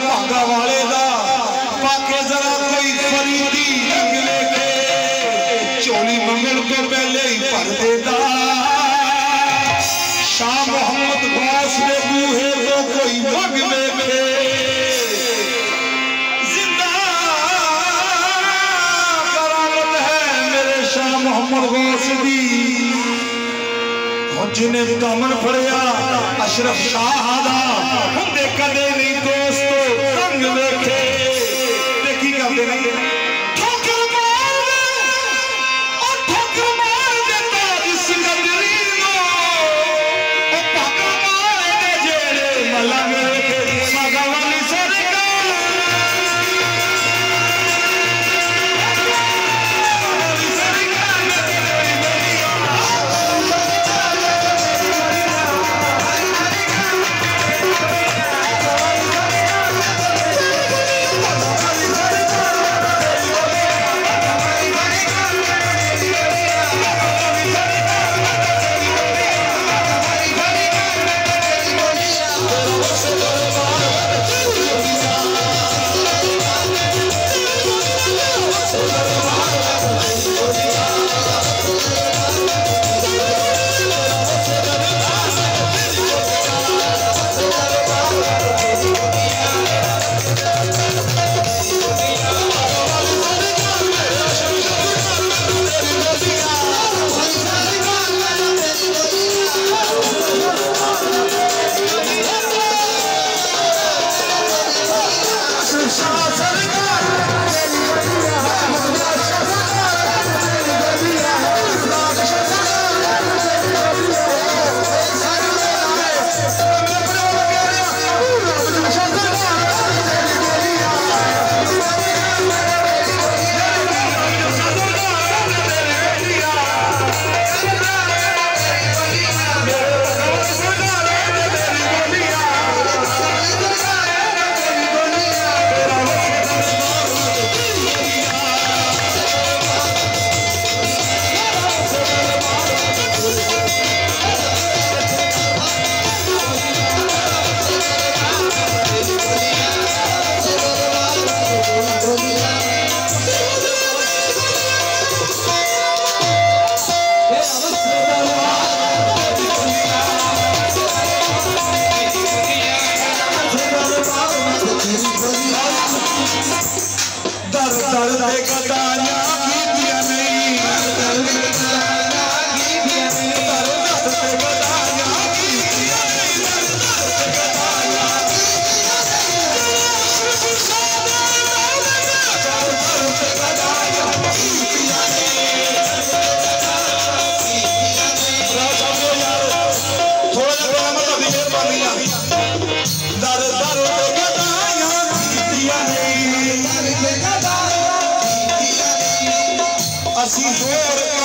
بھاگا والے دا۔ پاکے ذرا کوئی فریدی رنگ لے کے چولی منگل کو پہلے ہی پڑھ دے دا۔ شاہ محمد غوث نے بوہے تو کوئی مگ میں کے جنہیں دامن پڑیا اشرف شاہ دا ہم دے کدے نہیں دوستو تنگ ویکھے دیکھی کردے نہیں I'm not going to be. cintura.